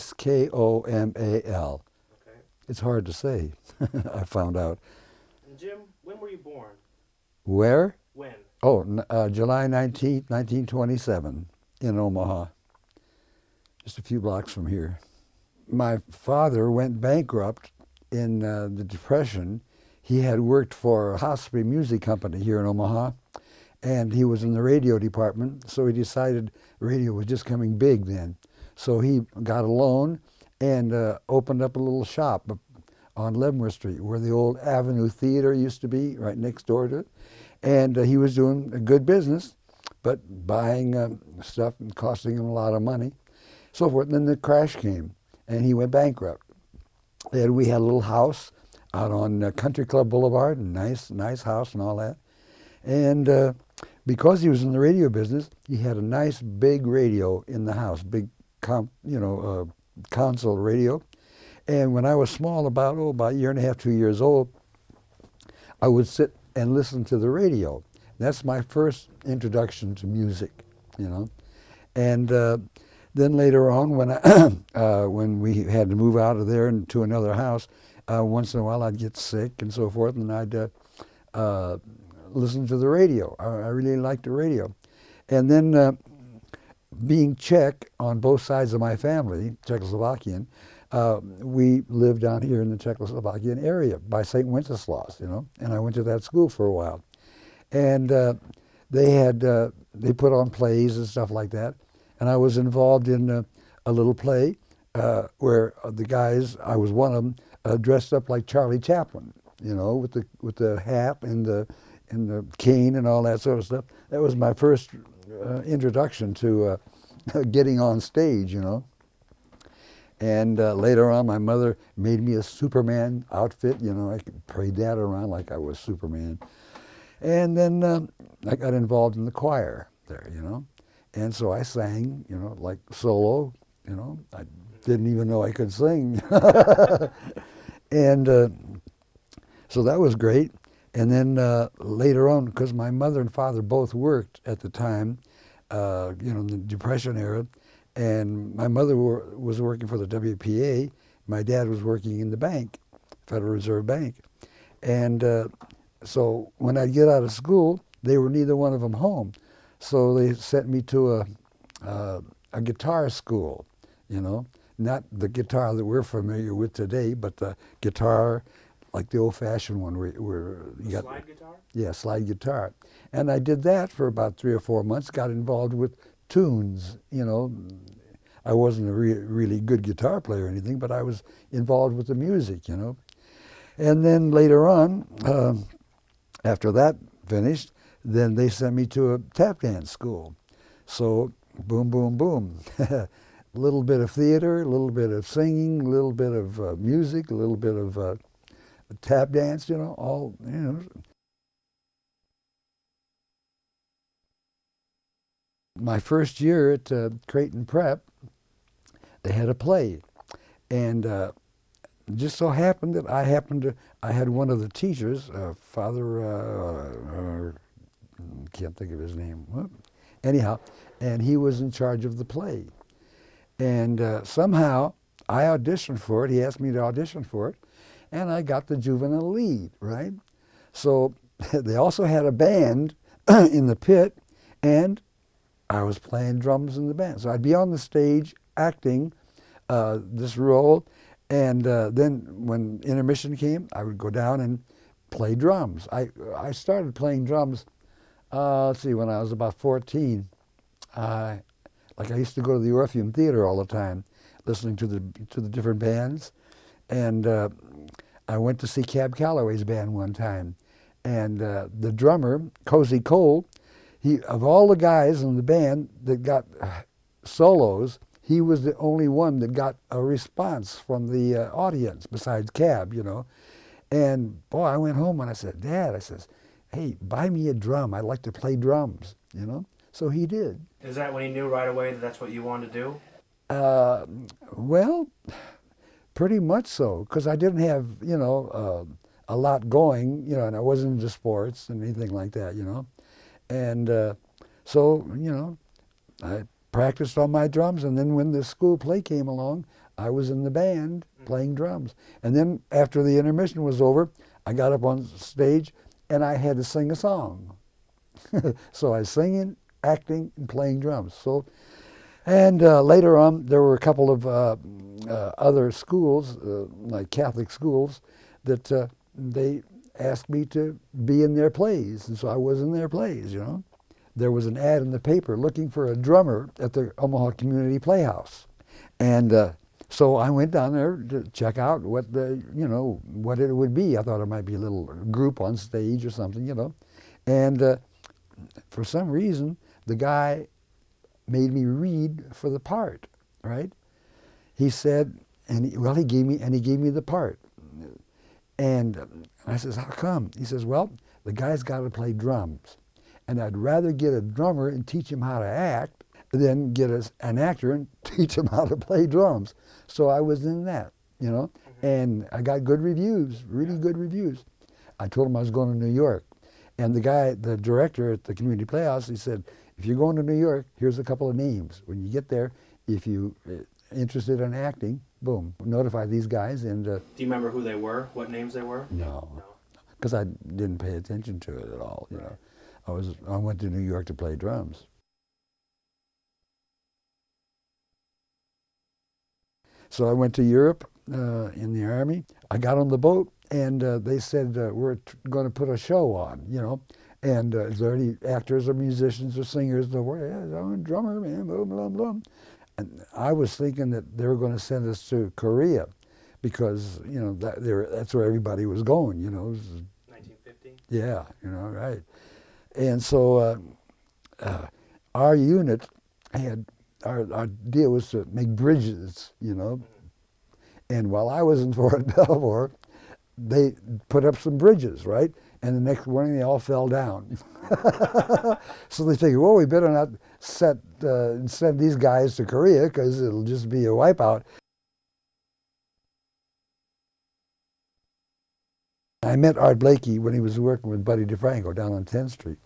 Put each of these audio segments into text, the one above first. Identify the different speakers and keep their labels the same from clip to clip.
Speaker 1: S K O M A L.
Speaker 2: Okay.
Speaker 1: It's hard to say, I found out.
Speaker 2: And Jim, when were you born?
Speaker 1: Where?
Speaker 2: When?
Speaker 1: Oh, uh, July 19th, 1927, in Omaha, just a few blocks from here. My father went bankrupt in uh, the Depression. He had worked for a Osprey Music Company here in Omaha, and he was in the radio department, so he decided radio was just coming big then. So he got a loan and uh, opened up a little shop on Leavenworth Street, where the old Avenue Theater used to be, right next door to it and uh, he was doing a good business, but buying um, stuff and costing him a lot of money, so forth. And then the crash came, and he went bankrupt. And we had a little house out on uh, Country Club Boulevard, a nice, nice house and all that. And uh, because he was in the radio business, he had a nice big radio in the house, big, com- you know, uh, console radio. And when I was small, about oh, about a year and a half, two years old, I would sit and listen to the radio. That's my first introduction to music, you know. And uh, then later on, when I, uh, when we had to move out of there and to another house, uh, once in a while I'd get sick and so forth, and I'd uh, uh, listen to the radio. I, I really liked the radio. And then, uh, being Czech on both sides of my family, Czechoslovakian, uh, we lived down here in the Czechoslovakian area by St. Wenceslaus, you know, and I went to that school for a while. And uh, they had, uh, they put on plays and stuff like that. And I was involved in a, a little play uh, where the guys, I was one of them, uh, dressed up like Charlie Chaplin, you know, with the, with the hat and the, and the cane and all that sort of stuff. That was my first uh, introduction to getting on stage, you know. And uh, later on, my mother made me a Superman outfit. You know, I parade that around like I was Superman. And then uh, I got involved in the choir there, you know. And so I sang, you know, like solo, you know. I didn't even know I could sing. and uh, so that was great. And then uh, later on, because my mother and father both worked at the time, uh, you know, in the Depression era, and my mother were, was working for the WPA. My dad was working in the bank, Federal Reserve Bank. And uh, so when I'd get out of school, they were neither one of them home. So they sent me to a, uh, a guitar school, you know, not the guitar that we're familiar with today, but the guitar like the old-fashioned one where, where you got
Speaker 2: Slide guitar?
Speaker 1: yeah slide guitar. And i did that for about three or four months got involved with tunes you know. I wasn't a re- really good guitar player or anything but i was involved with the music you know. And then later on um, after that finished then they sent me to a tap dance school. So boom boom boom. A little bit of theater a little bit of singing a little bit of uh, music a little bit of uh, tap dance, you know, all, you know. My first year at uh, Creighton Prep, they had a play. And uh, just so happened that I happened to, I had one of the teachers, uh, Father, uh, can't think of his name. Anyhow, and he was in charge of the play. And uh, somehow I auditioned for it. He asked me to audition for it and I got the juvenile lead, right? So they also had a band in the pit, and I was playing drums in the band. So I'd be on the stage acting uh, this role, and uh, then when intermission came, I would go down and play drums. I I started playing drums. Uh, let's see, when I was about 14, uh, like I used to go to the Orpheum Theater all the time, listening to the to the different bands, and uh, I went to see Cab Calloway's band one time, and uh, the drummer Cozy Cole, he of all the guys in the band that got uh, solos, he was the only one that got a response from the uh, audience besides Cab, you know. And boy, I went home and I said, Dad, I says, hey, buy me a drum. I'd like to play drums, you know. So he did.
Speaker 2: Is that when he knew right away that that's what you wanted to do?
Speaker 1: Uh, well, pretty much so, because I didn't have, you know, uh, a lot going, you know, and I wasn't into sports and anything like that, you know. And uh, so, you know, I practiced on my drums, and then when the school play came along, I was in the band playing drums. And then after the intermission was over, I got up on stage and I had to sing a song. so I was singing, acting, and playing drums. So, and uh, later on, there were a couple of uh, uh, other schools, uh, like Catholic schools, that uh, they asked me to be in their plays, and so I was in their plays. You know, there was an ad in the paper looking for a drummer at the Omaha Community Playhouse, and uh, so I went down there to check out what the, you know, what it would be. I thought it might be a little group on stage or something, you know. And for some reason, the guy made me read for the part, right? He said, and he, well, he gave me, and he gave me the part. And I says, how come? He says, well, the guy's got to play drums. And I'd rather get a drummer and teach him how to act than get a, an actor and teach him how to play drums. So I was in that, you know, mm-hmm. and I got good reviews, really good reviews. I told him I was going to New York. And the guy, the director at the community playhouse, he said, if you're going to New York, here's a couple of names. When you get there, if you are uh, interested in acting, boom, notify these guys. And uh,
Speaker 2: do you remember who they were? What names they were?
Speaker 1: No, because no. I didn't pay attention to it at all. You right. know, I was I went to New York to play drums. So I went to Europe uh, in the army. I got on the boat, and uh, they said uh, we're going to put a show on, you know. And uh, is there any actors or musicians or singers? The yeah, I'm a drummer, man, blah blah blah. And I was thinking that they were going to send us to Korea, because you know that that's where everybody was going, you know.
Speaker 2: 1950.
Speaker 1: Yeah, you know, right. And so uh, uh, our unit had our, our deal was to make bridges, you know. And while I was in Fort Belvoir, they put up some bridges, right? And the next morning they all fell down. so they figured, well, we better not set uh, send these guys to Korea because it'll just be a wipeout. I met Art Blakey when he was working with Buddy DeFranco down on 10th Street.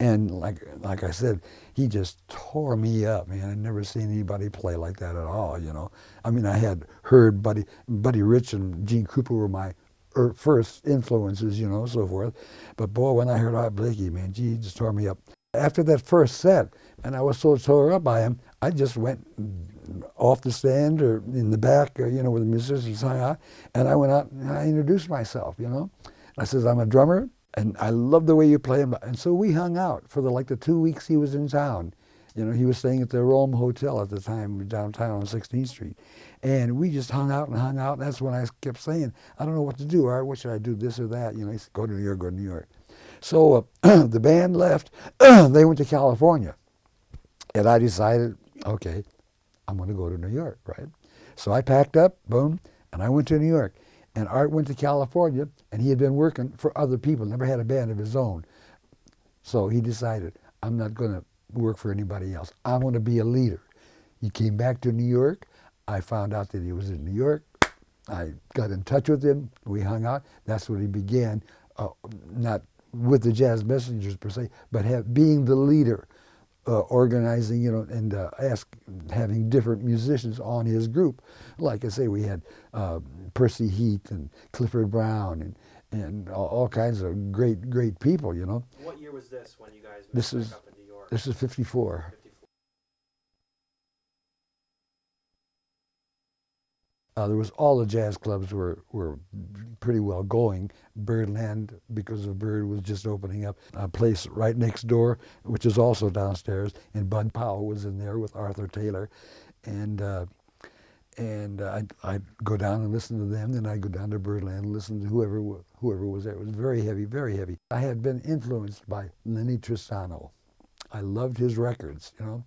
Speaker 1: And like like I said, he just tore me up, man. I'd never seen anybody play like that at all, you know. I mean, I had heard Buddy Buddy Rich and Gene Krupa were my Er, first influences, you know, so forth. But boy, when I heard Art Blakey, man, gee, he just tore me up. After that first set, and I was so tore up by him, I just went off the stand or in the back, or, you know, where the musicians hung out, ah, and I went out and I introduced myself, you know. I says, I'm a drummer, and I love the way you play. And so we hung out for the like the two weeks he was in town. You know, he was staying at the Rome Hotel at the time downtown on 16th Street. And we just hung out and hung out. And that's when I kept saying, I don't know what to do. Art, what should I do? This or that? You know, he said, go to New York, go to New York. So uh, the band left. they went to California. And I decided, okay, I'm going to go to New York, right? So I packed up, boom, and I went to New York. And Art went to California, and he had been working for other people, never had a band of his own. So he decided, I'm not going to work for anybody else. I want to be a leader. He came back to New York. I found out that he was in New York. I got in touch with him. We hung out. That's when he began, uh, not with the Jazz Messengers per se, but have, being the leader uh, organizing, you know, and uh, ask having different musicians on his group. Like I say, we had uh, Percy Heath and Clifford Brown and and all, kinds of great great people, you know.
Speaker 2: What year was this when you guys
Speaker 1: this is,
Speaker 2: up in New York?
Speaker 1: This is 54. Uh, there was all the jazz clubs were were pretty well going. Birdland, because of Bird, was just opening up a place right next door, which is also downstairs. And Bud Powell was in there with Arthur Taylor, and uh, and uh, I'd, I'd go down and listen to them. Then I'd go down to Birdland and listen to whoever whoever was there. It was very heavy, very heavy. I had been influenced by Lennie Tristano. I loved his records, you know,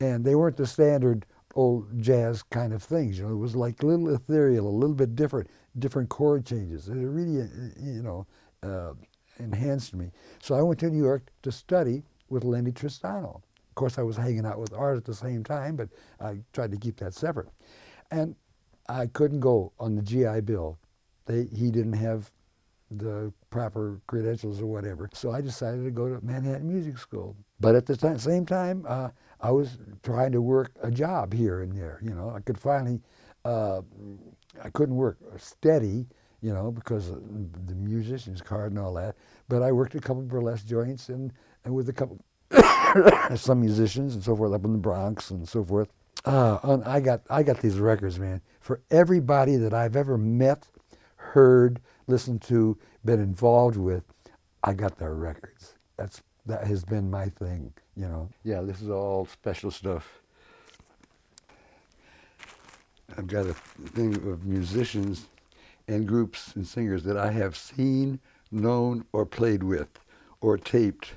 Speaker 1: and they weren't the standard old jazz kind of things. You know, it was like a little ethereal, a little bit different, different chord changes. It really, uh, you know, uh, enhanced me. So I went to New York to study with Lennie Tristano. Of course, I was hanging out with Art at the same time, but I tried to keep that separate. And I couldn't go on the GI Bill. They, he didn't have the proper credentials or whatever. So I decided to go to Manhattan Music School. But at the same time, uh, I was trying to work a job here and there. You know, I could finally, uh, I couldn't work steady, you know, because the musician's card and all that. But I worked a couple burlesque joints and, and with a couple, some musicians and so forth up in the Bronx and so forth. Uh, I got I got these records, man. For everybody that I've ever met, heard, listened to, been involved with, I got their records. That's that has been my thing, you know. Yeah, this is all special stuff. I've got a thing of musicians and groups and singers that I have seen, known, or played with, or taped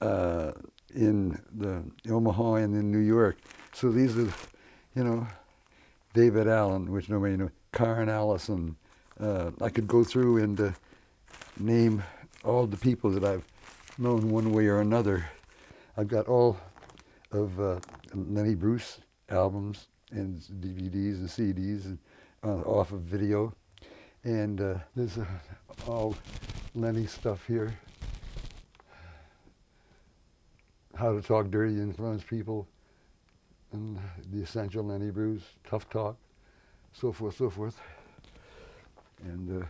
Speaker 1: uh, in the Omaha and in New York. So these are, you know, David Allen, which nobody knows, Karen Allison. Uh, I could go through and uh, name all the people that I've known one way or another. I've got all of uh, Lenny Bruce albums and DVDs and CDs and, uh, off of video. And uh, there's uh, all Lenny stuff here. How to talk dirty, and influence people, and the essential Lenny Bruce, tough talk, so forth, so forth. And uh,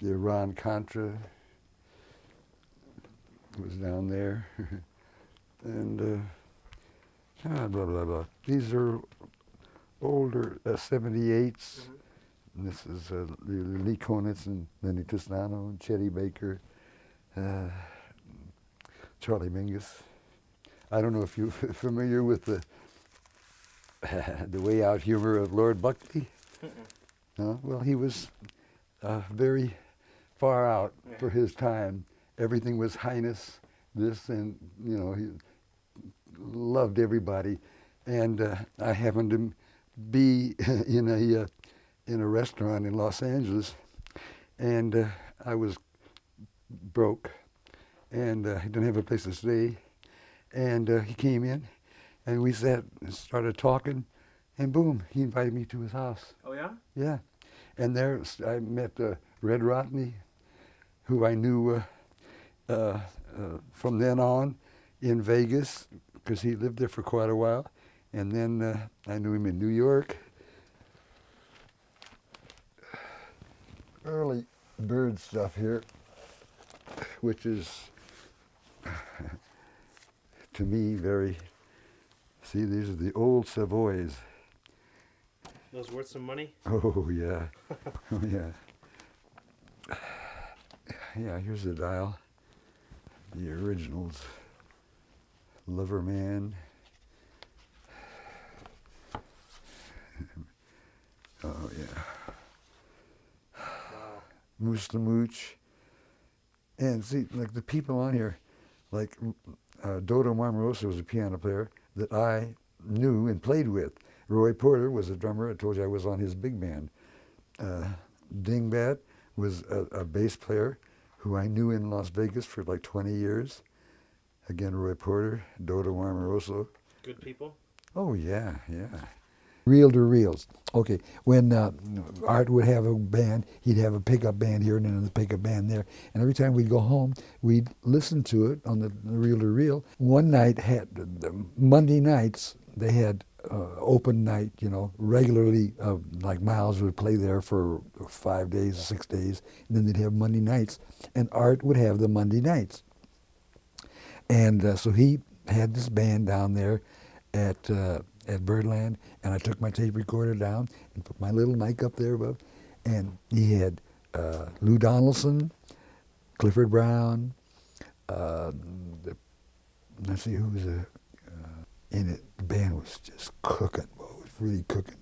Speaker 1: the Iran Contra was down there. and uh, ah, blah, blah, blah. These are older uh, 78s.
Speaker 2: Mhm.
Speaker 1: And this is uh, Lee Konitz and Lennie Tristano and Chetty Baker, uh, Charlie Mingus. I don't know if you're familiar with the the way out humor of Lord Buckley. No? Well, he was uh, very far out
Speaker 2: Yeah.
Speaker 1: for his time. Everything was highness, this and you know he loved everybody. And uh, I happened to be in a uh, in a restaurant in Los Angeles, and uh, I was broke, and uh, didn't have a place to stay. And uh, he came in, and we sat and started talking, and boom, he invited me to his house.
Speaker 2: Oh yeah?
Speaker 1: Yeah, and there I met uh, Red Rodney, who I knew uh, uh, from then on in Vegas because he lived there for quite a while, and then uh, I knew him in New York. Early bird stuff here, which is to me very. See, these are the old Savoys.
Speaker 2: Those worth some money?
Speaker 1: Oh yeah, oh yeah. Yeah, here's the dial. The originals. Lover Man. Oh yeah.
Speaker 2: Wow.
Speaker 1: Moose the Mooch. And see, like the people on here, like uh, Dodo Marmarosa was a piano player that I knew and played with. Roy Porter was a drummer. I told you I was on his big band. Uh, Dingbat was a, a bass player who I knew in Las Vegas for like 20 years. Again, Roy Porter, Dodo Marmarosa.
Speaker 2: Good people?
Speaker 1: Oh yeah, yeah. Reel to reels. Okay, when uh, Art would have a band, he'd have a pickup band here and then a pickup band there. And every time we'd go home, we'd listen to it on the, the reel to reel. One night had the Monday nights they had uh, open night. You know, regularly uh, like Miles would play there for five days, six days, and then they'd have Monday nights, and Art would have the Monday nights. And uh, so he had this band down there at uh, at Birdland, and I took my tape recorder down and put my little mic up there above, and he had uh, Lou Donaldson, Clifford Brown, the, let's see who was uh, uh, it. The band was just cooking, boy, it was really cooking.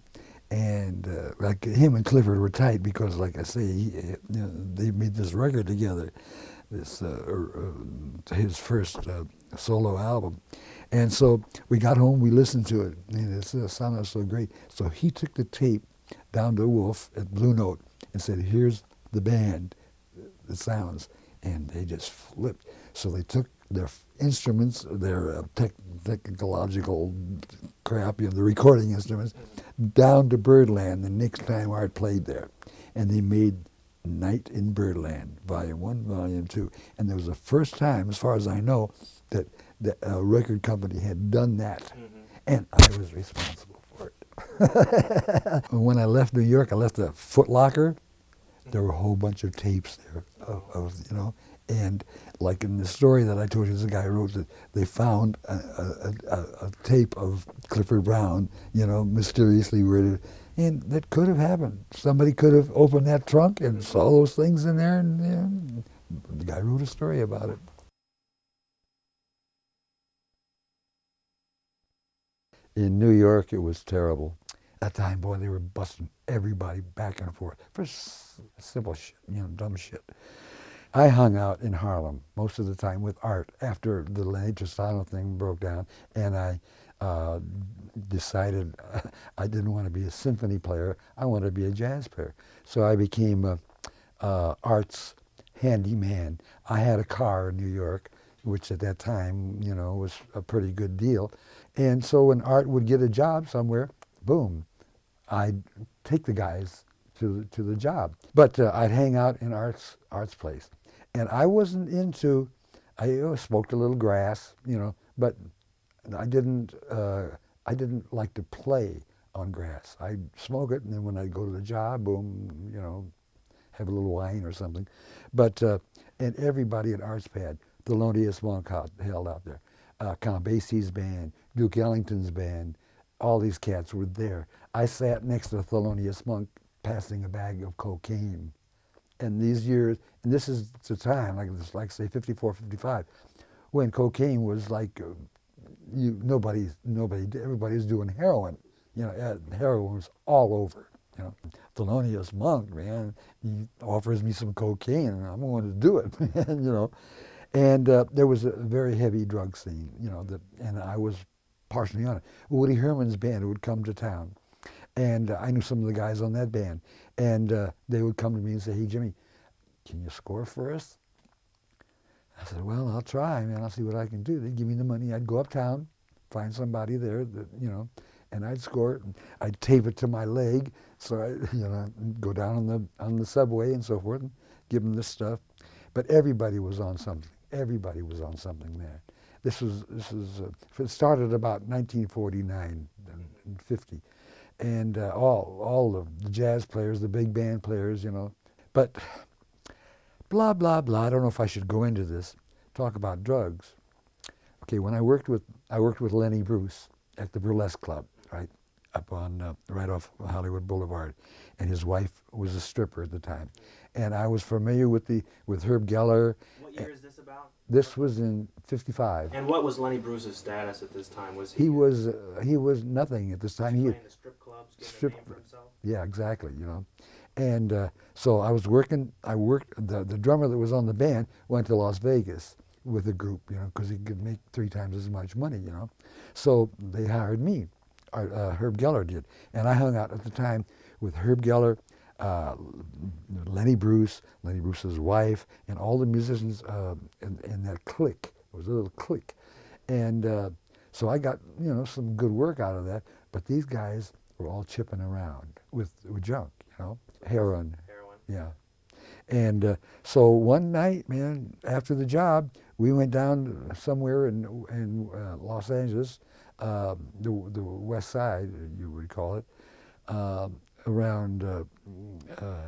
Speaker 1: And uh, like him and Clifford were tight because, like I say, he, you know, they made this record together, this uh, er, uh, his first uh, solo album. And so we got home, we listened to it, and it uh, sounded so great. So he took the tape down to Wolff at Blue Note and said, "Here's the band, the sounds," and they just flipped. So they took their instruments, their uh, tech, technological crap, you know, the recording instruments, down to Birdland the next time Art played there. and they made Night in Birdland, Volume One, Volume Two, and there was the first time, as far as I know, that that a record company had done that,
Speaker 2: Mm-hmm.
Speaker 1: and I was responsible for it. when I left New York, I left a Foot Locker. There were a whole bunch of tapes there of, of you know, and like in the story that I told you, the guy wrote that they found a, a, a, a tape of Clifford Brown, you know, mysteriously worded, and that could have happened. Somebody could have opened that trunk and saw those things in there, and the guy wrote a story about it. In New York, it was terrible. That time, boy, they were busting everybody back and forth for s- simple shit, you know, dumb shit. I hung out in Harlem most of the time with Art after the Lennie Tristano thing broke down, and I uh, decided I didn't want to be a symphony player. I wanted to be a jazz player. So I became uh, uh, Art's handyman. I had a car in New York, which at that time, you know, was a pretty good deal. And so when Art would get a job somewhere, boom, I'd take the guys to to the job. But uh, I'd hang out in Art's Art's place, and I wasn't into. I smoked a little grass, you know, but I didn't. Uh, I didn't like to play on grass. I'd smoke it, and then when I'd go to the job, boom, you know, have a little wine or something. But uh, and everybody at Arts Pad, Thelonious Monk held out there, uh, Count Basie's band, Duke Ellington's band, all these cats were there. I sat next to Thelonious Monk passing a bag of cocaine. And these years, and this is the time, like this, like say 54, 55, when cocaine was like, uh, you nobody, nobody, everybody was doing heroin. You know, heroin was all over. You know, Thelonious Monk, man, he offers me some cocaine, and I'm going to do it, man. You know, and uh, there was a very heavy drug scene. You know, that, and I was partially on it. Woody Herman's band would come to town, and uh, I knew some of the guys on that band, and uh, they would come to me and say, "Hey, Jimmy, can you score for us?" I said, "Well, I'll try, man. I'll see what I can do." They'd give me the money. I'd go uptown, find somebody there that you know, and I'd score it. And I'd tape it to my leg, so I, you know, go down on the on the subway and so forth, and give them this stuff. But everybody was on something. Everybody was on something there. This was this was uh, it started about 1949 and 50, and uh, all all of the jazz players, the big band players, you know. But blah blah blah. I don't know if I should go into this. Talk about drugs. Okay, when I worked with I worked with Lenny Bruce at the Burlesque Club, right up on uh, right off Hollywood Boulevard, and his wife was a stripper at the time, and I was familiar with the with Herb Geller.
Speaker 2: What year is this?
Speaker 1: This was in '55.
Speaker 2: And what was Lenny Bruce's status at this time? Was he,
Speaker 1: He was uh, he was nothing at this time. He
Speaker 2: playing the strip clubs, getting
Speaker 1: strip-
Speaker 2: a name for himself?
Speaker 1: Yeah, exactly. You know, and uh, so I was working. I worked. The the drummer that was on the band went to Las Vegas with a group. You know, because he could make three times as much money. You know, so they hired me. Uh, uh, Herb Geller did, and I hung out at the time with Herb Geller, uh, Lenny Bruce, Lenny Bruce's wife, and all the musicians uh, in, in that clique. It was a little clique, and uh, so I got you know some good work out of that. But these guys were all chipping around with, with junk, you know, heroin,
Speaker 2: Heroin.
Speaker 1: yeah. And uh, so one night, man, after the job, we went down somewhere in in uh, Los Angeles, uh, the the West Side, you would call it, um, around, uh, uh,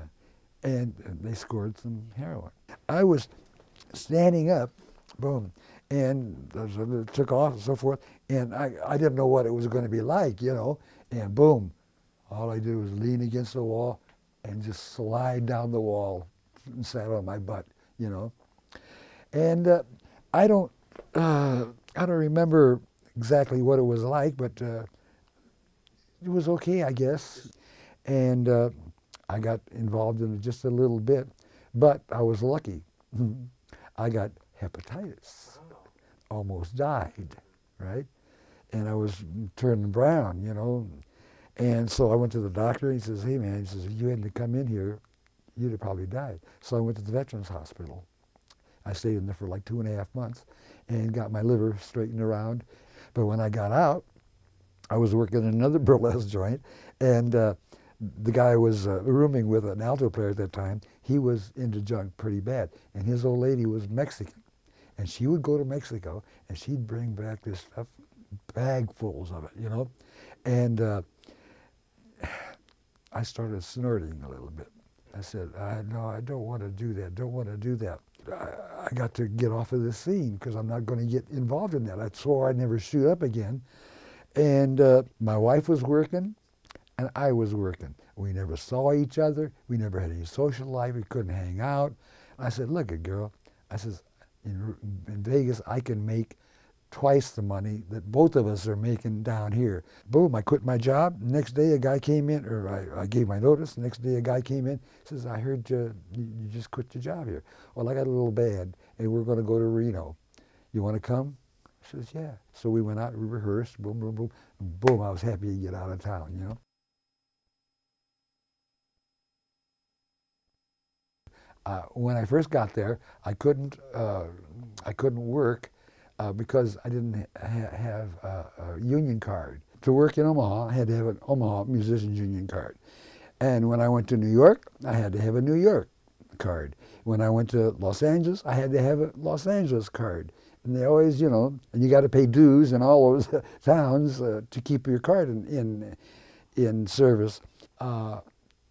Speaker 1: and they scored some heroin. I was standing up, boom, and it took off and so forth, and I I didn't know what it was going to be like, you know, and boom, all I did was lean against the wall and just slide down the wall and sat on my butt, you know. And uh, I don't, uh, I don't remember exactly what it was like, but uh, it was okay, I guess. And uh, I got involved in it just a little bit, but I was lucky. I got hepatitis, almost died, right? And I was turning brown, you know. And so I went to the doctor. And he says, "Hey, man," he says, "if you hadn't come in here, you'd have probably died." So I went to the Veterans Hospital. I stayed in there for like two and a half months, and got my liver straightened around. But when I got out, I was working in another burlesque joint, and uh, the guy was uh, rooming with an alto player at that time. He was into junk pretty bad, and his old lady was Mexican, and she would go to Mexico and she'd bring back this stuff, bagfuls of it, you know, and uh, I started snorting a little bit. I said, I, no, I don't want to do that. Don't want to do that. I, I got to get off of this scene because I'm not going to get involved in that. I swore I'd never shoot up again. And uh, my wife was working, and I was working. We never saw each other. We never had any social life. We couldn't hang out. I said, look, girl, I says, in, in Vegas, I can make twice the money that both of us are making down here. Boom, I quit my job. Next day a guy came in, or I, I gave my notice. Next day a guy came in, says, I heard you, you just quit your job here. Well, I got a little band, and we're going to go to Reno. You want to come? I says, yeah. So we went out, we rehearsed, boom, boom, boom. boom, I was happy to get out of town, you know. Uh, when I first got there, I couldn't, uh, I couldn't work uh, because I didn't ha have a, a, union card. To work in Omaha, I had to have an Omaha Musicians Union card. And when I went to New York, I had to have a New York card. When I went to Los Angeles, I had to have a Los Angeles card. And they always, you know, and you got to pay dues in all those towns uh, to keep your card in, in, in service.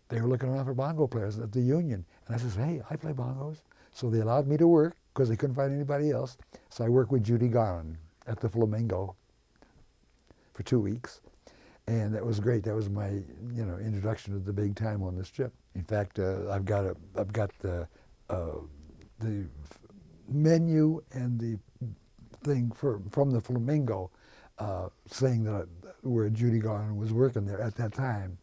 Speaker 1: They were looking around for bongo players at the union. And I says, hey, I play bongos. So they allowed me to work because they couldn't find anybody else. So I worked with Judy Garland at the Flamingo for two weeks. And that was great. That was my, you know, introduction to the big time on this trip. In fact, uh, I've got a, I've got the, uh, the menu and the thing for, from the Flamingo uh, saying that where Judy Garland was working there at that time.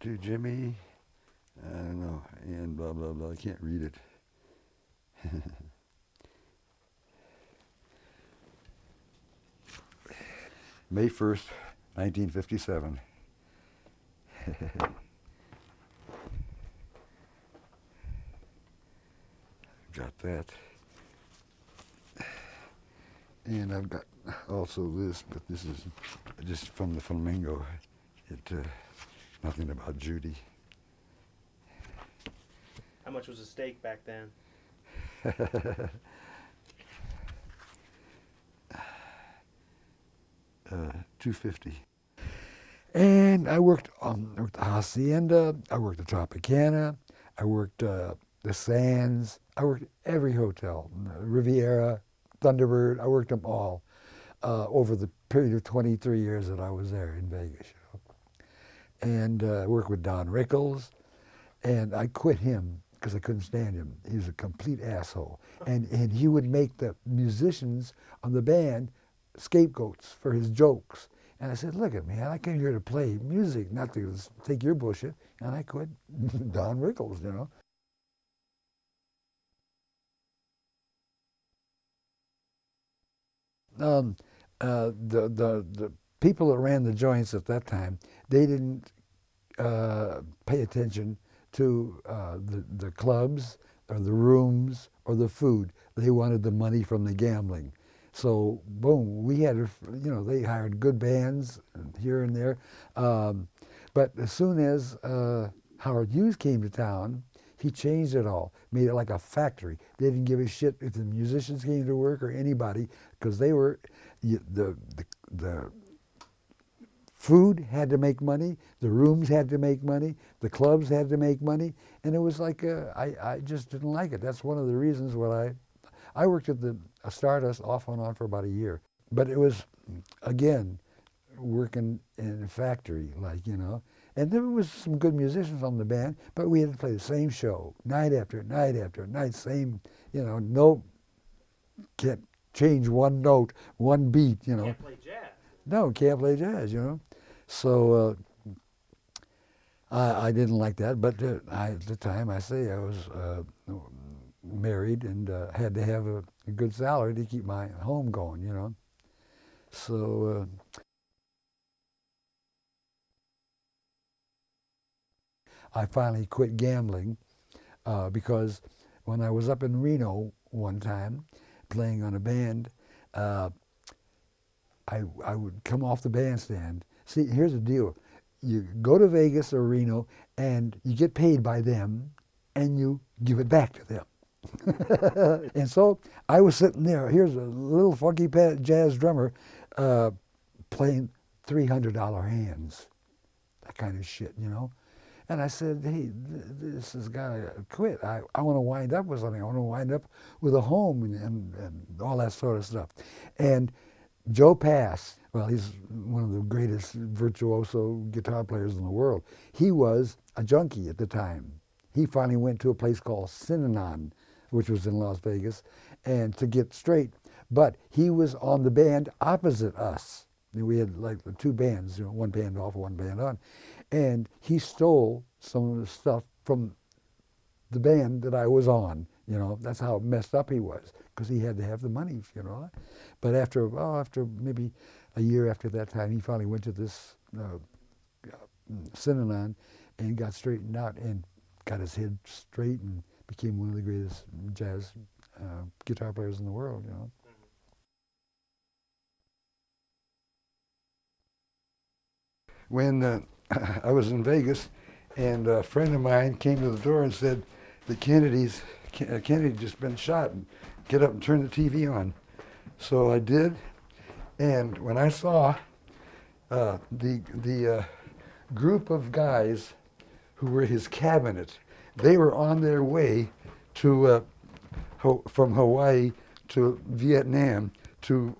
Speaker 1: To Jimmy, I don't know, and blah, blah, blah. I can't read it. May 1st, 1957. got that. And I've got also this, but this is just from the Flamingo. It, uh, Nothing about Judy.
Speaker 2: How much was a steak back then?
Speaker 1: uh, 250 and I worked on I worked the Hacienda, I worked the Tropicana, I worked uh, the Sands, I worked every hotel, Riviera, Thunderbird, I worked them all uh, over the period of 23 years that I was there in Vegas and uh, worked with Don Rickles, and I quit him because I couldn't stand him. He was a complete asshole, and and he would make the musicians on the band scapegoats for his jokes. And I said, look at me, I came here to play music, not to take your bullshit. And I quit Don Rickles, you know. Um, uh, the, the, the people that ran the joints at that time, they didn't uh, pay attention to uh, the, the clubs or the rooms or the food. They wanted the money from the gambling. So boom, we had, you know, they hired good bands here and there. Um, but as soon as uh, Howard Hughes came to town, he changed it all, made it like a factory. They didn't give a shit if the musicians came to work or anybody, because they were the, the the Food had to make money, the rooms had to make money, the clubs had to make money, and it was like uh, I, I just didn't like it. That's one of the reasons why I I worked at the Stardust off and on for about a year, but it was again working in a factory, like you know. And there was some good musicians on the band, but we had to play the same show night after night after night, same, you know, no, can't change one note, one beat, you know.
Speaker 2: Can't play jazz.
Speaker 1: No, can't play jazz, you know. So uh, I, I, didn't like that, but uh, I, at the time, I say I was uh, married and uh, had to have a, a, good salary to keep my home going, you know. So uh, I finally quit gambling uh, because when I was up in Reno one time playing on a band, I, I would come off the bandstand. See, here's the deal. You go to Vegas or Reno and you get paid by them and you give it back to them. and so I was sitting there. Here's a little funky jazz drummer uh, playing $300 hands, that kind of shit, you know. And I said, hey, this has got to quit. I, I want to wind up with something. I want to wind up with a home and, and, and all that sort of stuff. And Joe Pass, well, he's one of the greatest virtuoso guitar players in the world. He was a junkie at the time. He finally went to a place called Synanon, which was in Las Vegas, and to get straight. But he was on the band opposite us. We had like two bands, you know, one band off, one band on. And he stole some of the stuff from the band that I was on. You know, that's how messed up he was because he had to have the money, you know. But after, oh, after maybe a year after that time, he finally went to this uh, Synanon and got straightened out and got his head straight and became one of the greatest jazz uh, guitar players in the world, you know. When uh, I was in Vegas, and a friend of mine came to the door and said, the Kennedys uh, Kennedy just been shot get up and turn the TV on. So I did, and when I saw uh, the the uh, group of guys who were his cabinet, they were on their way to uh, Ho- from Hawaii to Vietnam to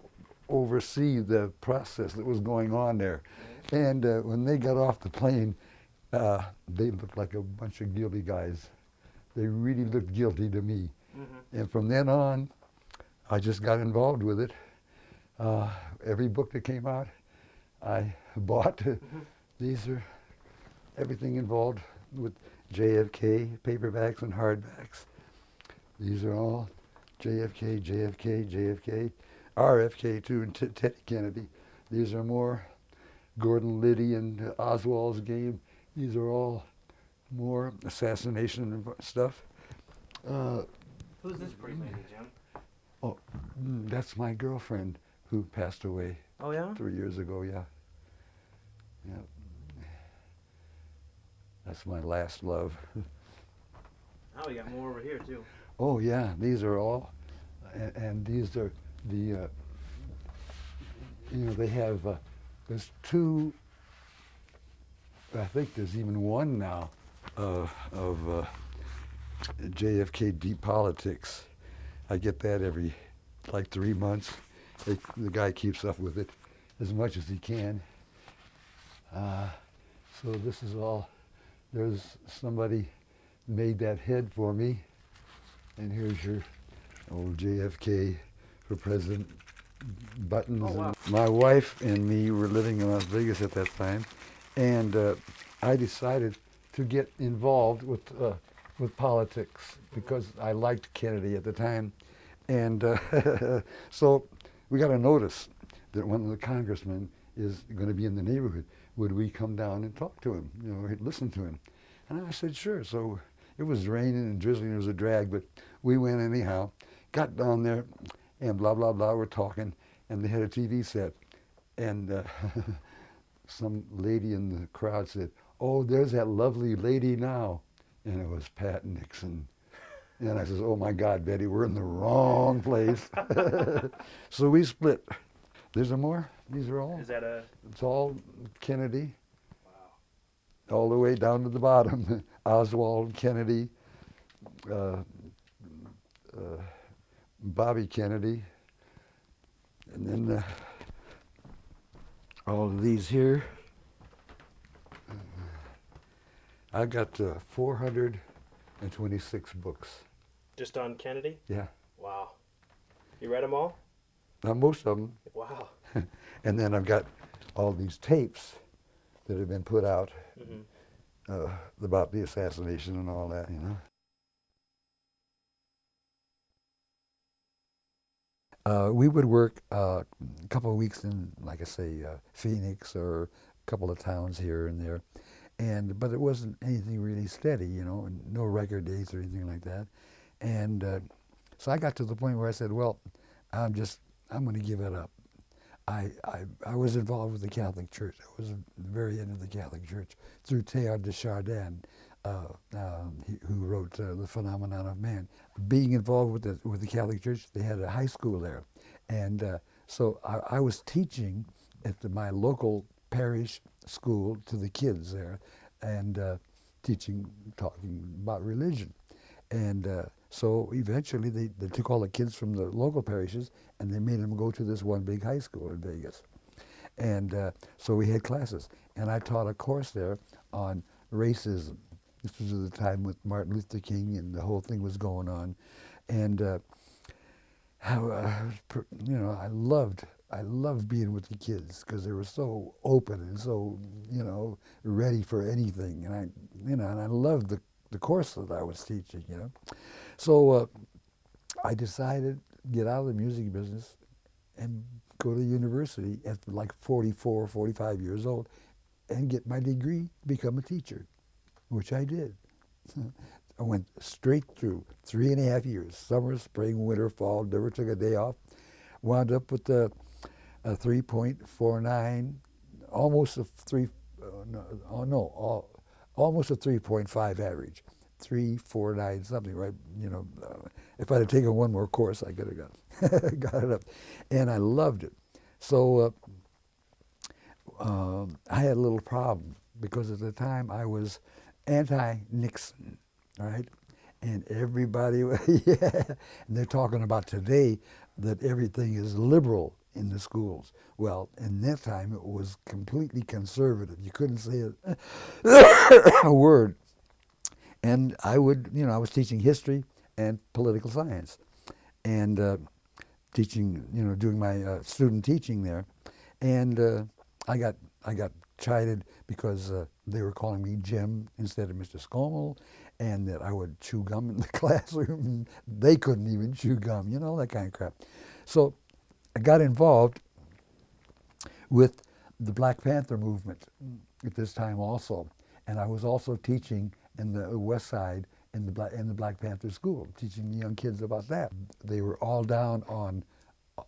Speaker 1: oversee the process that was going on there. And uh, when they got off the plane, uh, they looked like a bunch of guilty guys they really looked guilty to me. Mm-hmm. And from then on, I just got involved with it. Uh, every book that came out, I bought. These are everything involved with JFK, paperbacks and hardbacks. These are all JFK, JFK, JFK, RFK too, and T- Teddy Kennedy. These are more Gordon Liddy and Oswald's game. These are all more assassination stuff.
Speaker 2: Uh, Who's this pretty lady, Jim?
Speaker 1: Oh, mm, that's my girlfriend who passed away.
Speaker 2: Oh yeah.
Speaker 1: Three years ago, yeah. Yeah. That's my last love.
Speaker 2: oh, we got more over here too.
Speaker 1: Oh yeah, these are all, and, and these are the. Uh, you know, they have. Uh, there's two. I think there's even one now uh, of uh, JFK Deep Politics. I get that every like three months. The guy keeps up with it as much as he can. Uh, so this is all. There's somebody made that head for me, and here's your old JFK for President buttons. Oh, wow. My wife and me were living in Las Vegas at that time, and uh, I decided to get involved with uh, with politics because I liked Kennedy at the time, and uh, so we got a notice that one of the congressmen is going to be in the neighborhood. Would we come down and talk to him? You know, listen to him. And I said, sure. So it was raining and drizzling. It was a drag, but we went anyhow. Got down there, and blah blah blah. We're talking, and they had a TV set, and uh, some lady in the crowd said, oh, there's that lovely lady now. And it was Pat Nixon. And I says, oh my God, Betty, we're in the wrong place. so we split. There's a more. These are all.
Speaker 2: Is that a?
Speaker 1: It's all Kennedy. Wow. All the way down to the bottom. Oswald Kennedy, uh, uh, Bobby Kennedy, and then uh, all of these here. I got uh, 426 books.
Speaker 2: Just on Kennedy?
Speaker 1: Yeah.
Speaker 2: Wow. You read them all?
Speaker 1: Not most of them.
Speaker 2: Wow.
Speaker 1: and then I've got all these tapes that have been put out mm-hmm. uh, about the assassination and all that, you know. Uh, we would work uh, a couple of weeks in, like I say, uh, Phoenix or a couple of towns here and there and but it wasn't anything really steady, you know, no record dates or anything like that. And uh, so I got to the point where I said, well, I'm just I'm going to give it up. I, I, I was involved with the Catholic Church. I was very end of the Catholic Church through Teilhard de Chardin, uh, um, he, who wrote uh, The Phenomenon of Man. Being involved with the, with the Catholic Church, they had a high school there. And uh, so I, I, was teaching at the, my local parish school to the kids there and uh, teaching, talking about religion. And uh, so eventually they, they took all the kids from the local parishes and they made them go to this one big high school in Vegas. And uh, so we had classes. And I taught a course there on racism. This was at the time with Martin Luther King and the whole thing was going on. And uh, how, uh, you know, I loved, I loved being with the kids because they were so open and so, you know, ready for anything. And I, you know, and I loved the the course that I was teaching, you know. So uh, I decided get out of the music business and go to university at like 44, 45 years old and get my degree, become a teacher, which I did. I went straight through three and a half years, summer, spring, winter, fall, never took a day off. Wound up with a, a 3.49, almost a 3, uh, no, oh, no, almost a 3.5 average, three, four, nine, something, right? You know, uh, if I'd have taken one more course, I could have got, got it up. And I loved it. So uh, um, I had a little problem because at the time I was anti-Nixon, right? And everybody, yeah, and they're talking about today that everything is liberal in the schools. Well, in that time it was completely conservative. You couldn't say a, a word. And I would, you know, I was teaching history and political science, and uh, teaching, you know, doing my uh, student teaching there, and uh, I got I got chided because uh, they were calling me Jim instead of Mr. Skomal, and that I would chew gum in the classroom. they couldn't even chew gum, you know, that kind of crap. So I got involved with the Black Panther movement at this time also. And I was also teaching in the West Side in the Black, in the Black Panther School, teaching the young kids about that. They were all down on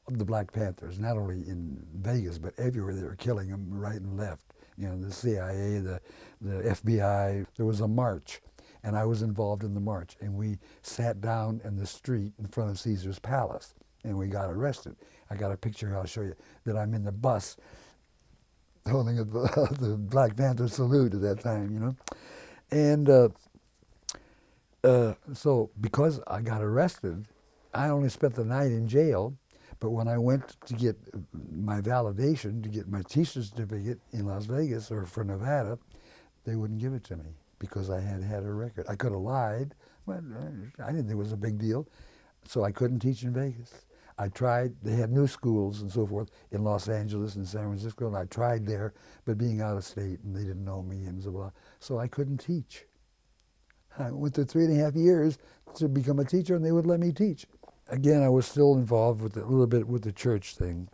Speaker 1: the Black Panthers, not only in Vegas, but everywhere they were killing them right and left. You know, the CIA, the, the FBI. There was a march, and I was involved in the march. And we sat down in the street in front of Caesar's Palace, and we got arrested. I got a picture I'll show you that I'm in the bus holding a, the Black Panther salute at that time, you know. And uh, uh, so because I got arrested, I only spent the night in jail. But when I went to get my validation, to get my teacher's certificate in Las Vegas or for Nevada, they wouldn't give it to me because I had had a record. I could have lied, but uh, I didn't think it was a big deal. So I couldn't teach in Vegas. I tried, they had new schools and so forth in Los Angeles and San Francisco, and I tried there, but being out of state and they didn't know me and so blah, so I couldn't teach. I went through three and a half years to become a teacher and they would let me teach. Again, I was still involved with a little bit with the church thing.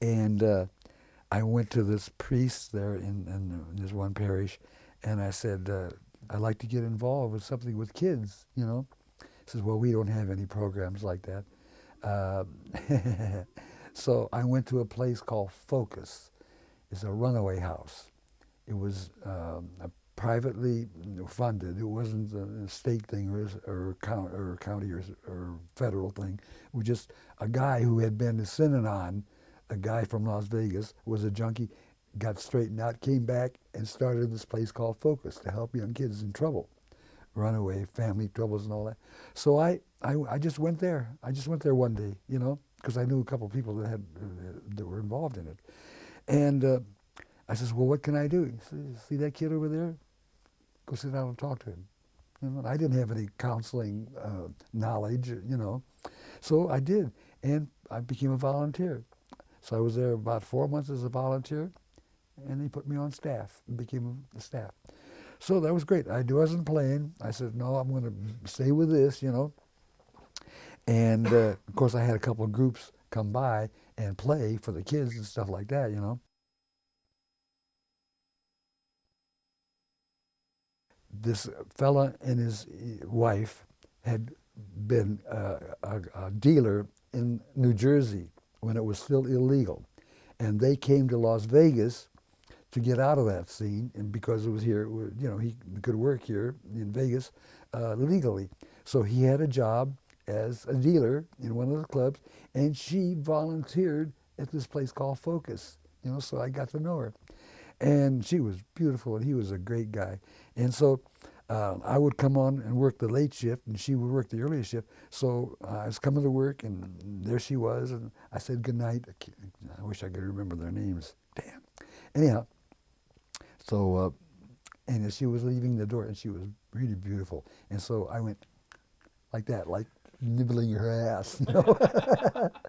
Speaker 1: And uh, I went to this priest there in, in, this one parish and I said, uh, I'd like to get involved with something with kids, you know. He says, well, we don't have any programs like that. Uh, so I went to a place called Focus. It's a runaway house. It was um, privately funded. It wasn't a state thing or, or, or county or, or, federal thing. It was just a guy who had been to Synanon, a guy from Las Vegas, was a junkie, got straightened out, came back, and started this place called Focus to help young kids in trouble runaway family troubles and all that. So I, I, I just went there. I just went there one day, you know, because I knew a couple of people that had uh, that were involved in it. And uh, I says, well, what can I do? Says, See that kid over there? Go sit down and talk to him. You know, I didn't have any counseling uh, knowledge, you know, so I did, and I became a volunteer. So I was there about four months as a volunteer, and they put me on staff became a staff. So that was great. I wasn't playing. I said, no, I'm going to stay with this, you know. And uh, of course, I had a couple of groups come by and play for the kids and stuff like that, you know. This fella and his wife had been uh, a, a, dealer in New Jersey, when it was still illegal. And they came to Las Vegas to get out of that scene, and because it was here, you know, he could work here in Vegas uh, legally. So he had a job as a dealer in one of the clubs, and she volunteered at this place called Focus. You know, so I got to know her, and she was beautiful, and he was a great guy. And so uh, I would come on and work the late shift, and she would work the early shift. So uh, I was coming to work, and there she was, and I said good night. I wish I could remember their names. Damn. Anyhow, so uh, and as she was leaving the door, and she was really beautiful. And so I went like that, like nibbling her ass, you know.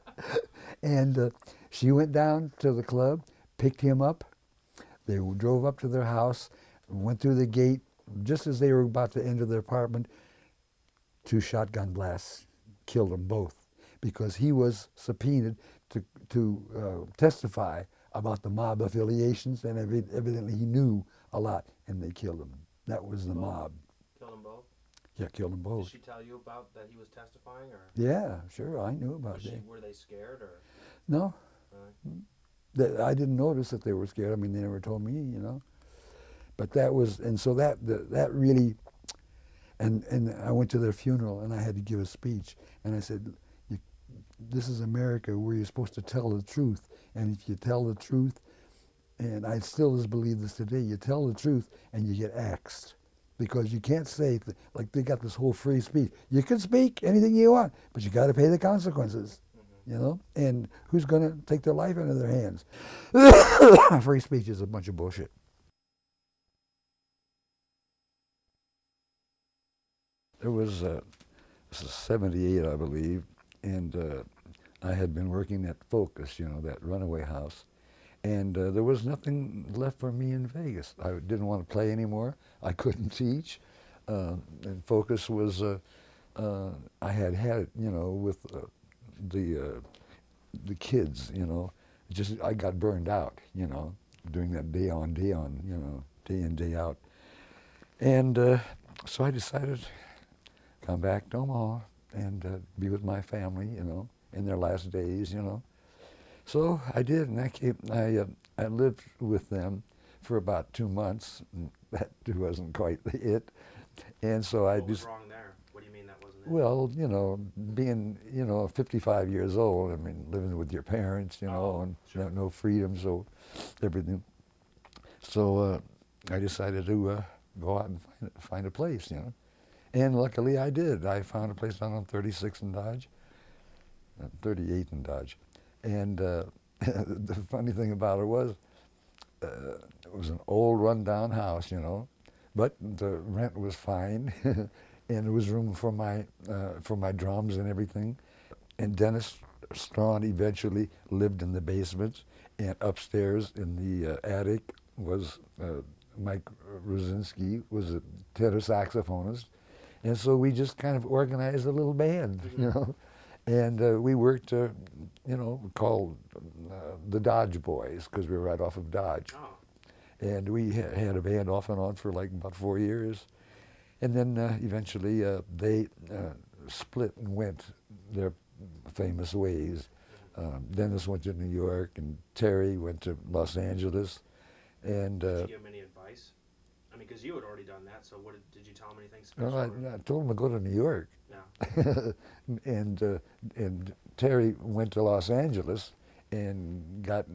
Speaker 1: and uh, she went down to the club, picked him up. They drove up to their house, went through the gate. Just as they were about to enter their apartment, two shotgun blasts killed them both because he was subpoenaed to, to uh, testify about the mob affiliations, and evidently he knew a lot, and they killed him. That was the mob. Yeah, killed them both.
Speaker 2: Did she tell you about that he was testifying, or?
Speaker 1: Yeah, sure, I knew about
Speaker 2: that. Were they scared, or?
Speaker 1: No. Right. I didn't notice that they were scared. I mean, they never told me, you know. But that was, and so that that really, and and I went to their funeral and I had to give a speech, and I said, "This is America, where you're supposed to tell the truth, and if you tell the truth, and I still just believe this today, you tell the truth and you get axed." Because you can't say like they got this whole free speech. You can speak anything you want, but you got to pay the consequences you know? And who's going to take their life into their hands? Free speech is a bunch of bullshit. There was, uh, this is 78, I believe, and uh, I had been working at Focus, you know, that runaway house. And uh, there was nothing left for me in Vegas. I didn't want to play anymore. I couldn't teach. Uh, and Focus was, uh, uh, I had had it, you know, with the uh, the kids, you know, just I got burned out, you know, doing that day on day on, you know, day in day out, and so I decided come back to Omaha and uh, be with my family, you know, in their last days, you know. So I did, and I came, I uh, I lived with them for about two months. And that wasn't quite it, and so
Speaker 2: what
Speaker 1: I
Speaker 2: just. wrong there? What do you mean that wasn't it?
Speaker 1: Well, you know, being, you know, 55 years old, I mean, living with your parents, you know,
Speaker 2: oh,
Speaker 1: and
Speaker 2: sure.
Speaker 1: no freedom, so everything. So uh, I decided to uh, go out and find, find a place, you know. And luckily I did. I found a place down on 36th and Dodge, uh, 38th and Dodge. And uh, the funny thing about it was, uh, it was an old rundown house, you know, but the rent was fine. and there was room for my uh, for my drums and everything. And Dennis Strawn eventually lived in the basement, and upstairs in the uh, attic was uh, Mike Rosinski was a tenor saxophonist, and so we just kind of organized a little band, you know, and uh, we worked, uh, you know, called uh, the Dodge Boys because we were right off of Dodge.
Speaker 2: Oh.
Speaker 1: And we had a band off and on for like about four years. And then uh, eventually uh, they uh, split and went their famous ways. Um, Dennis went to New York, and Terry went to Los Angeles. And
Speaker 2: did you give him any advice? I mean, because you had already done that. So, what did, did you tell him anything special?
Speaker 1: Well, I, I, told him to go to New York. And uh, and Terry went to Los Angeles and got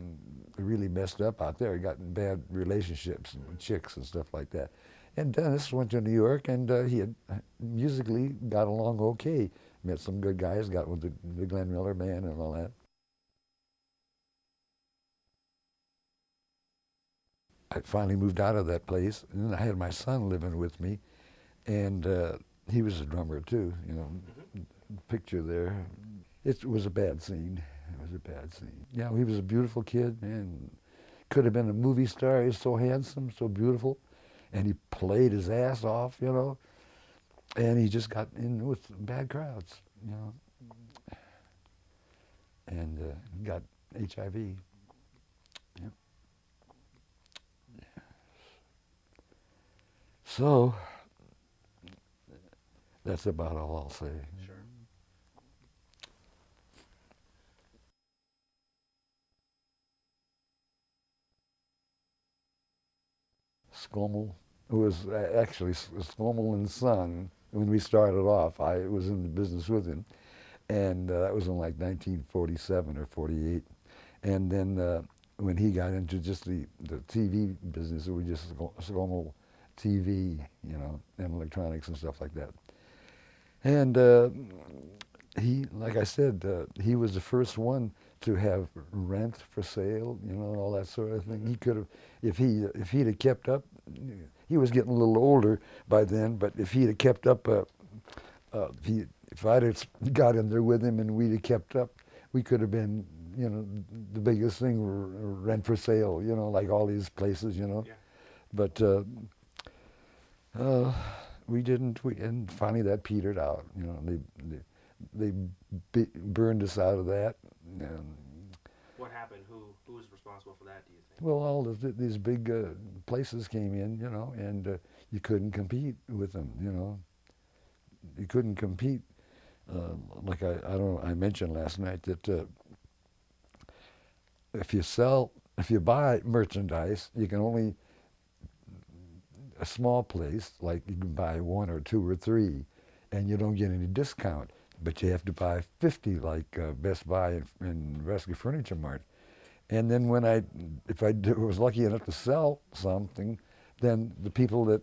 Speaker 1: really messed up out there. He got in bad relationships and chicks and stuff like that. And Dennis went to New York, and uh, he had musically got along okay. Met some good guys, got with the, the Glenn Miller band and all that. I finally moved out of that place, and I had my son living with me, and uh, he was a drummer too. You know, picture there. It was a bad scene. It was a bad scene. Yeah, he was a beautiful kid, and Could have been a movie star. He was so handsome, so beautiful and he played his ass off, you know, and he just got in with bad crowds, you know, and uh, got HIV. Yep. So that's about all I'll say.
Speaker 2: Sure.
Speaker 1: Skomal, who was uh, actually Skomal and Son, when we started off, I was in the business with him. And uh, that was in like 1947 or 48. And then uh, when he got into just the, the TV business, it was just Skomal TV, you know, and electronics and stuff like that. And uh, he, like I said, uh, he was the first one to have rent for sale, you know, and all that sort of thing. He could have, if he if he'd have kept up, he was getting a little older by then. But if he'd have kept up, uh, uh, if he if I'd have got in there with him and we'd have kept up, we could have been, you know, the biggest thing r- rent for sale, you know, like all these places, you know.
Speaker 2: Yeah.
Speaker 1: But uh, uh, we didn't. We, and finally that petered out. You know, they they, they burned us out of that. And,
Speaker 2: What happened? Who who was responsible for that? Do you think?
Speaker 1: well, all of th- these big uh, places came in, you know, and uh, you couldn't compete with them. You know, you couldn't compete. Uh, like I, I don't. I mentioned last night that uh, if you sell, if you buy merchandise, you can only a small place like you can buy one or two or three, and you don't get any discount. But you have to buy 50 like uh, Best Buy and, and Nebraska Furniture Mart. And then when I, if I was lucky enough to sell something, then the people that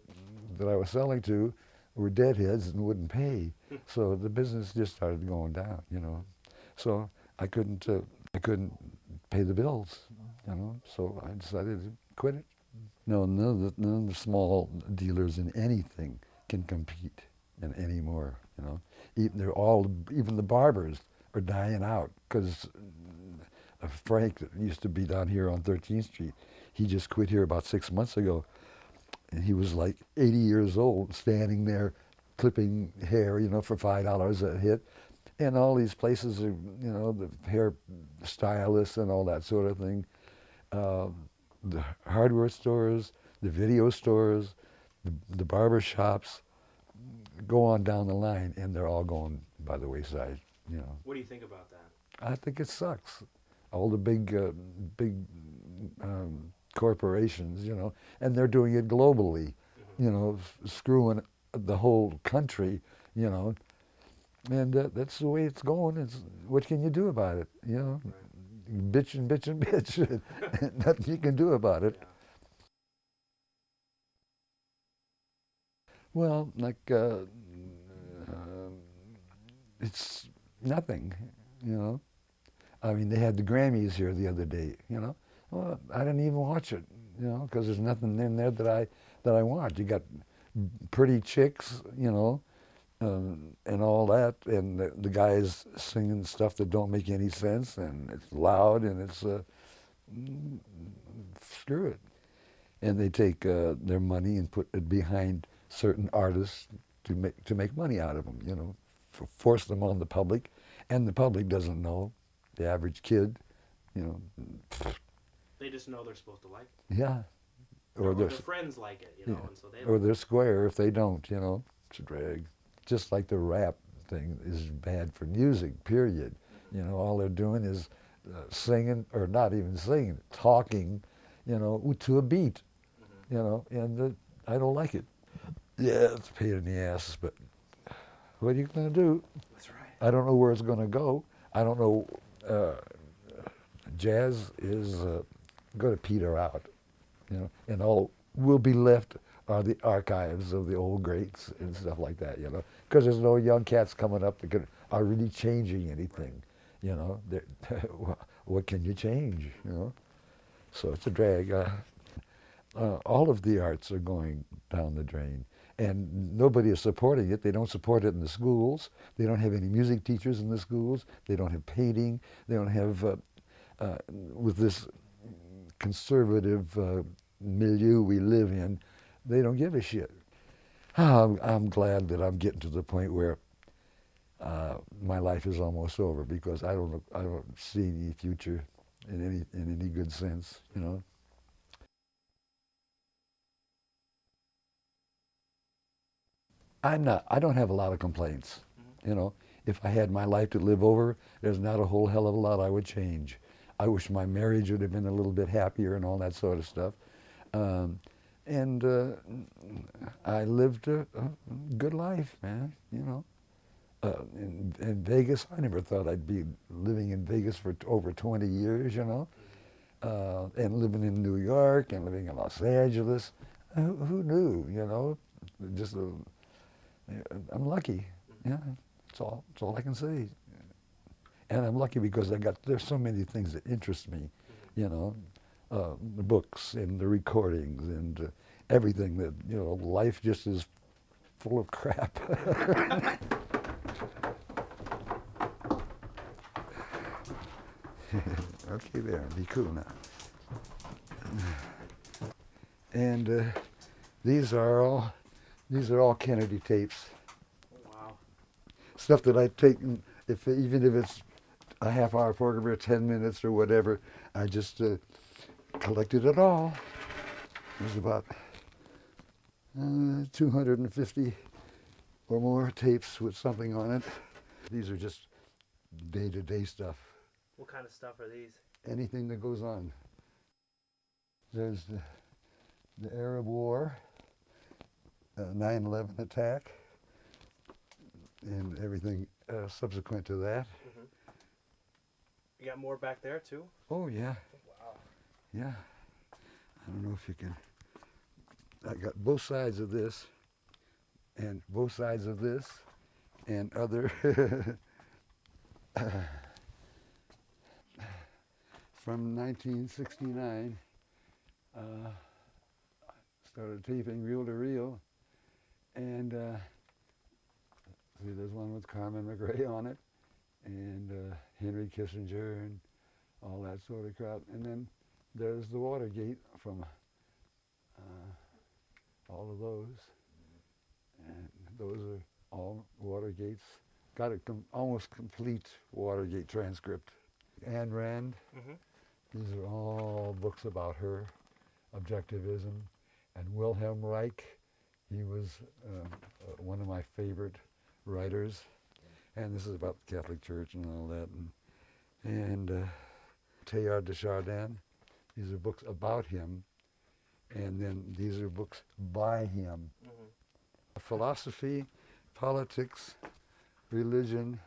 Speaker 1: that I was selling to were deadheads and wouldn't pay. so the business just started going down, you know. So I couldn't, uh, I couldn't pay the bills, you know. So I decided to quit it. No, none of the, none of the small dealers in anything can compete in anymore, you know. Even they're all, even the barbers are dying out because uh, Frank that used to be down here on 13th Street, he just quit here about six months ago, and he was like 80 years old, standing there clipping hair, you know, for five dollars a hit, and all these places are, you know, the hair stylists and all that sort of thing. Uh, the hardware stores, the video stores, the, the barber shops, go on down the line, and they're all going by the wayside. You know,
Speaker 2: What do you think about that?
Speaker 1: I think it sucks. All the big, uh, big um, corporations, you know, and they're doing it globally. You know, screwing the whole country. You know, and uh, that's the way it's going. It's what can you do about it? You know, bitch and bitch and bitch. Nothing you can do about it.
Speaker 2: Yeah.
Speaker 1: Well, like uh, um, it's nothing, you know. I mean, they had the Grammys here the other day, you know. Well, I didn't even watch it, you know, because there's nothing in there that I that I want. You got pretty chicks, you know, um, and all that, and the, the guys singing stuff that don't make any sense, and it's loud, and it's uh, screw it. And they take uh, their money and put it behind certain artists to make to make money out of them, you know, force them on the public, and the public doesn't know. The average kid, you know,
Speaker 2: They just know they're supposed to like it.
Speaker 1: yeah,
Speaker 2: Or,
Speaker 1: or
Speaker 2: their friends like it, you know,
Speaker 1: Yeah.
Speaker 2: and so they
Speaker 1: or they're square if they don't, you know, it's a drag. Just like the rap thing is bad for music, period. You know, all they're doing is uh, singing, or not even singing, talking, you know, to a beat,
Speaker 2: Mhm.
Speaker 1: you know, and uh, I don't like it. Yeah, it's a pain in the ass, but what are you going to do?
Speaker 2: That's right.
Speaker 1: I don't know where it's going to go. I don't know. Uh, jazz is uh, going to peter out, you know, and all will be left are the archives of the old greats and stuff like that, you know, because there's no young cats coming up that could, are really changing anything, you know. What can you change, you know? So it's a drag. Uh, uh, all of the arts are going down the drain, and nobody is supporting it. They don't support it in the schools. They don't have any music teachers in the schools. They don't have painting. They don't have, uh, uh, with this conservative uh, milieu we live in, they don't give a shit. I'm, I'm glad that I'm getting to the point where uh, my life is almost over because I don't, I don't see any future in any, in any good sense, you know. I'm not, I don't have a lot of complaints. You know, if I had my life to live over, there's not a whole hell of a lot I would change. I wish my marriage would have been a little bit happier and all that sort of stuff. Um, and uh, I lived a, good life, man. You know, uh, in, in, Vegas, I never thought I'd be living in Vegas for over 20 years. You know, uh, and living in New York and living in Los Angeles. Who, who knew? You know, just a, I'm lucky. Yeah, that's all. That's all I can say. And I'm lucky because I got there's so many things that interest me. You know, uh, the books and the recordings and uh, everything that you know life just is full of crap. Okay there be cool now and uh, these are all these are all Kennedy tapes.
Speaker 2: Wow
Speaker 1: stuff that I've taken if even if it's a half hour program or 10 minutes or whatever I just uh, collected it all. There's about uh, 250 or more tapes with something on it. These are just day-to-day stuff.
Speaker 2: What kind of stuff are these?
Speaker 1: Anything that goes on. There's the, the Arab War, 9-11 uh, attack, and everything uh, subsequent to that. Mm -hmm.
Speaker 2: You got more back there too?
Speaker 1: Oh yeah. Yeah. I don't know if you can. I got both sides of this and both sides of this and other. From 1969, uh, started taping reel to reel, and uh, see, there's one with Carmen McRae on it, and uh, Henry Kissinger, and all that sort of crap, and then there's the Watergate from uh, all of those. And those are all Watergates. Got a com almost complete Watergate transcript. Ayn Rand, mm -hmm. these are all books about her, objectivism. And Wilhelm Reich, he was uh, uh, one of my favorite writers. And this is about the Catholic Church and all that. And, and uh, Teilhard de Chardin, these are books about him, and then these are books by him. Mm-hmm. Philosophy, politics, religion,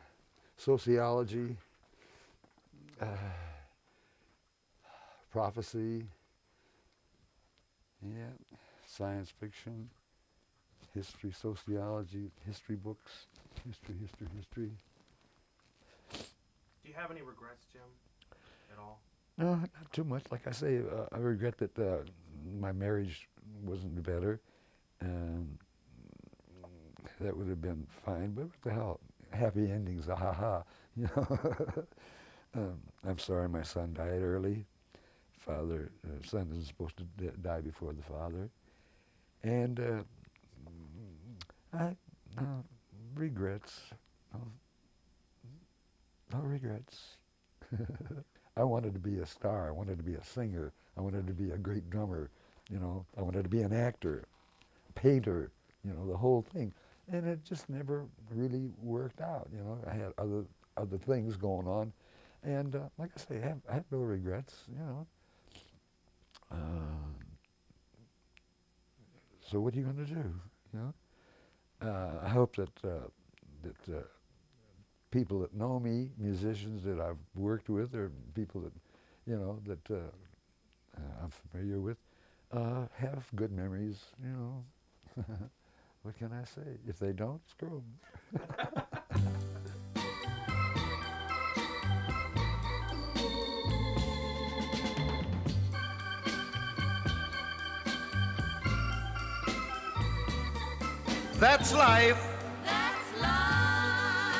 Speaker 1: sociology, uh, prophecy, yeah, science fiction, history, sociology, history books, history, history, history.
Speaker 2: Do you have any regrets, Jim, at all?
Speaker 1: No, not too much. Like I say, uh, I regret that uh, my marriage wasn't better. That would have been fine, but what the hell? Happy endings, ah ha ha. You know. um, I'm sorry my son died early. Father, uh, son isn't supposed to die before the father. And uh, I, regrets. No, no regrets. I wanted to be a star. I wanted to be a singer. I wanted to be a great drummer. You know, I wanted to be an actor, painter. You know, the whole thing, and it just never really worked out. You know, I had other other things going on, and uh, like I say, I have, I have no regrets. You know. Uh, so what are you going to do? You know. Uh, I hope that uh, that uh, people that know me, musicians that I've worked with, or people that, you know, that uh, uh, I'm familiar with, uh, have good memories, you know. what can I say? If they don't, screw them.
Speaker 3: That's life.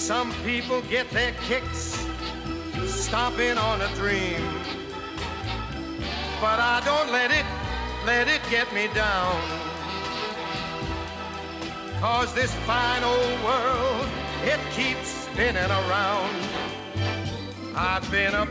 Speaker 3: some people get their kicks stomping on a dream. But I don't let it let it get me down. Cause this fine old world, it keeps spinning around. I've been a